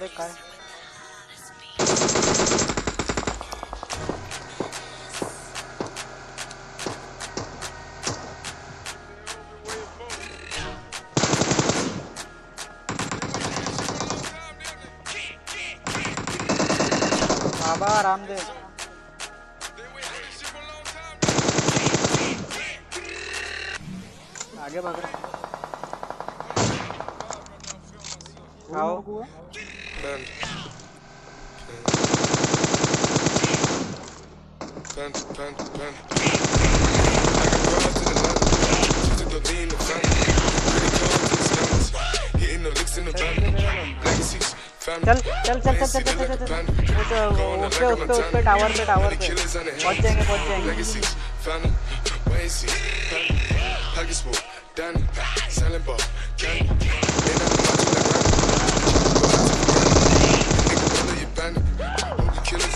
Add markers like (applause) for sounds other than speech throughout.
अरे काय बाबा रामदेव आगे भाग। रहा आओ। Panda. Panda, panda, panda. I got broads in Atlanta. Just to lean the family. Pretty cards in the scammers. Hitting the licks in the van. Legacies, family. चल चल चल चल चल चल चल चल उस पे उस पे उस पे टावर पे टावर पे पहुंच जाएंगे पहुंच जाएंगे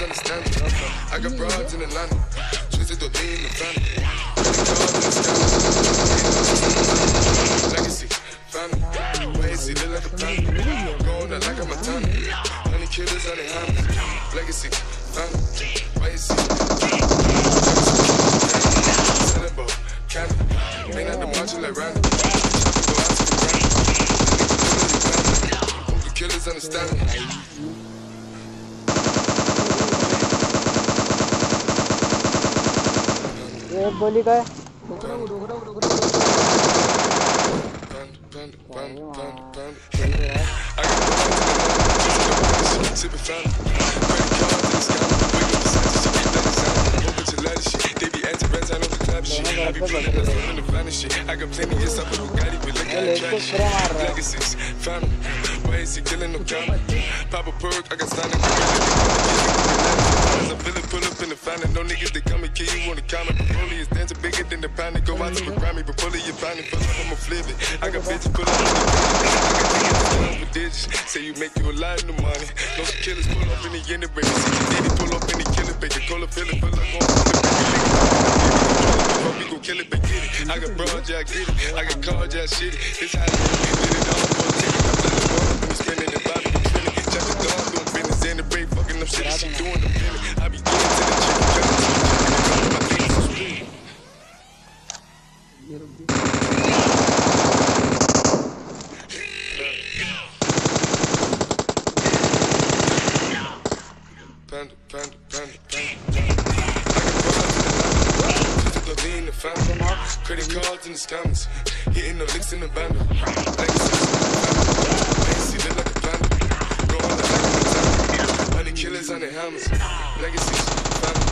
understand me. I got broads in Atlanta. She said, don't be in the family. Legacy, family. Ways he look like a family. Going out like a Montana. Honey killers, honey hammer. Legacy, family. Ways he Selling boat, candy. Ain't nothing marching like Randy. Go out to the brand. Hope killers understand me. Finest shit. I got plenty of stuff with Bugatti, but look at the track shit. Legacies, family. Why is he killing no comma? Pop a perk, I got standing. As I feel pull up fountain. No niggas, they come and kill you on the comment. Broly is dancing bigger than the pound. Go out to the Grammy, but pull it, you pound it. Pull up, I'ma flip it. I got bitches pull up. I pull up with digits. Say you make you a lot of money. No killers pull up in the end of it, pull up in the killer, baby. Call it, feel it, feel like going on the we gon' kill it, but get it. I got broad, yeah, I get it. I got cards, yeah, I shit it. It's how is. Did it all for cards in the. Hitting the licks in the band. Legacy look like a panda. Going out like a Montana. Honey killers on their hammers. Legacies, family.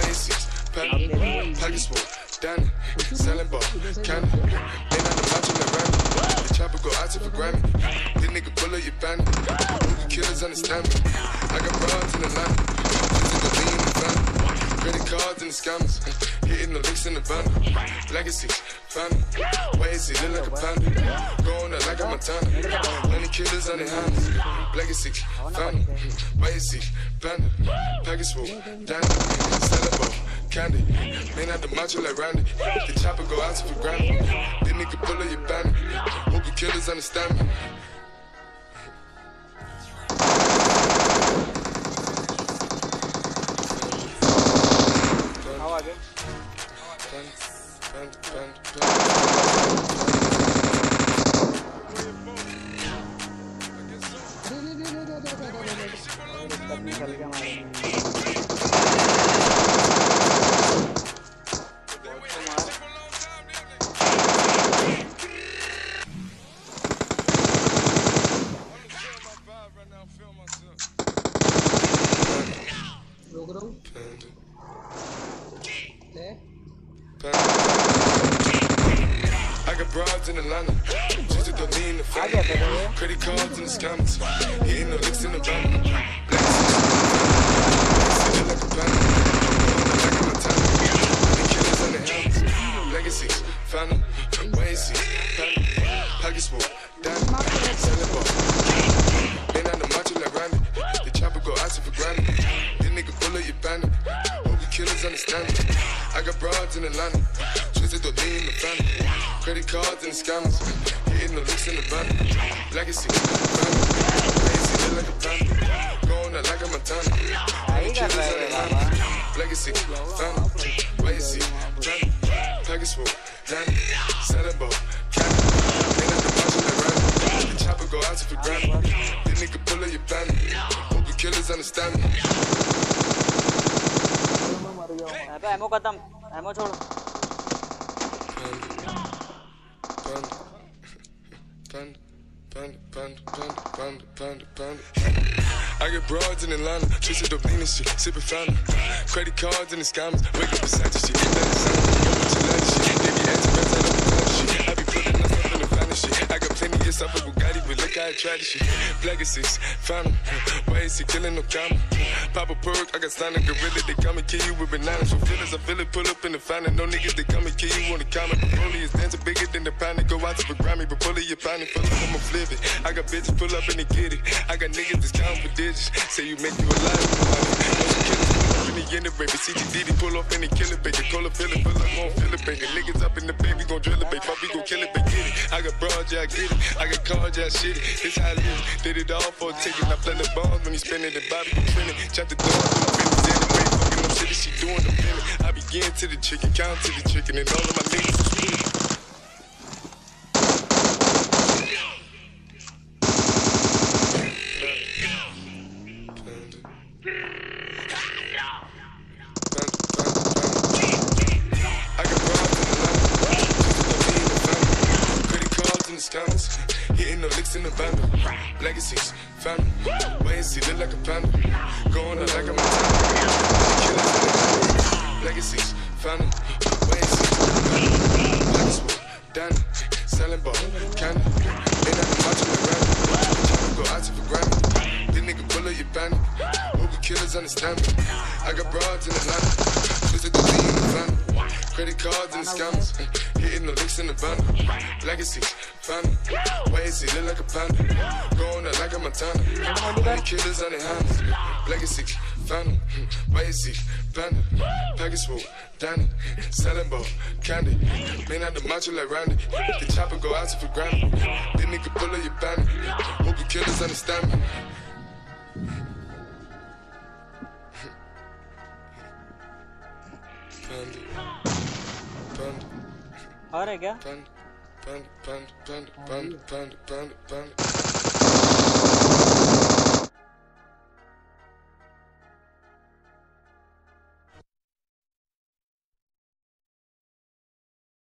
Legacies, panda. Pocket smoke. Danny. Selling ball. Candy. They not the Randy. The chopper go out to for Grammy. This nigga pull up your bandit. Killers understand me. I got broads in the line. Credit cards and the scammers. (laughs) Hitting the licks in the van. Legacy, family. Why is he look like a panda? Going out like a Montana. Many killers on their hands. Legacy, family. Why is he panda? Package full, Danny. Sellable, candy. Man out the macho like Randy. The chopper go out to for granted. This nigga pull up your bandit. Hope the killers understand me. dun, dun, dun, dun. cards in Atlanta. Just in the family. Credit cards in the scammers. ain't no licks in the bank. Killers and the. Legacies, on the like Randy. The for. This nigga killers understand it. I got broads in Atlanta Twisted the lean in the family. Credit cards and the scammers. Hitting the licks in the van. Legacy, family. Crazy, lit like a panda. Going out like a Montana. क्या ही कर रहा है रे बाबा Legacy, Phantom, Lazy, Johnny, Package full, Danny, Selling Boat, Candy. Ain't at the bunch of the random. The chopper go out to for granted. This nigga pull up your bandit. Hope you killers understand me. यहाँ पे ammo खत्म ammo छोड़ Panda, panda, panda, panda, panda, panda, panda. I get broads in Atlanta, twisted up lean and shit, sipping fountain. Credit cards and the scammers, wake up beside the shit. Let it this shit. Legacies, why is he killing no comma? Pop a perk, I got signed a gorilla, they come and kill you with bananas. For feelings, I feel it, pull up in the fountain. No niggas, they come and kill you on the comment. Broly is dancing bigger than the pound, go out to the Grammy, but pull it, you pound it, pull up, I'ma flip it. I got bitches, pull up and they get it. I got niggas that's counting for digits, say you make you a lot of. In the baby, CGD, pull off any killer, baby. Call a feeling, pull up, gon' feel it, baby. Niggas up in the baby, gon' drill it, baby. Yeah, get it. I got yeah, shit it. This how I live. Did it all for a ticket. I play the bombs when he spinning the Bobby, you trending. Chop the door, do my business in the way. Fucking no shit, she doing the feeling. I begin to the chicken, count to the chicken, and all of my niggas is scammers. Hitting the licks in the bundle. Legacies, family. Wait and see, look like a panda. Going out like a Montana. Killers in the family. Legacies, family. Wait and see. Swoop, Danny. Selling ball, candy. Ain't nothing watching the random. Go out to for granted. This nigga pull up your bandit. The killers understand me. I got broads in Atlanta. Twisted the lean in the family. Credit cards and the scammers. Hitting the licks in the bundle. Legacy, family. Wait, see, look like a panda. Going out like a Montana. Honey killers on their hands. Legacy, family. Wait, see, panda. Package full, Danny. Selling ball, candy. Man out the macho like Randy. The chopper go out to for granted. This nigga pull up your bandit. Hope the killers understand me. और है क्या? बंद बंद बंद बंद बंद बंद बंद